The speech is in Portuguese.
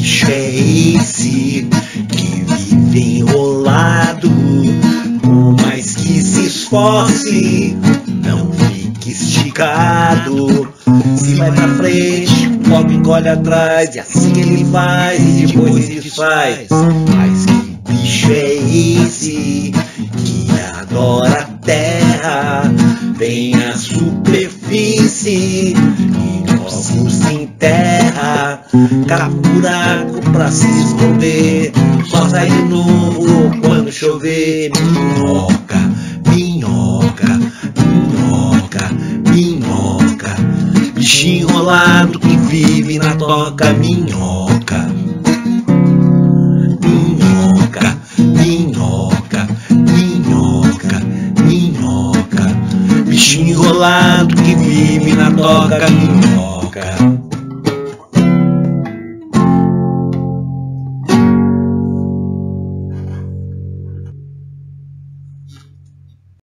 bicho é esse que vive enrolado? Por mais que se esforce, não fique esticado. Se vai pra frente, pobre engole atrás, e assim ele faz, e depois ele faz. Mas que bicho é esse que adora a terra? vem a super Cava pra se esconder, só sai de novo quando chover. Minhoca, minhoca, minhoca, minhoca. Bichinho enrolado que vive na toca, minhoca. Minhoca, minhoca, minhoca, minhoca. Bichinho enrolado que vive na toca, minhoca.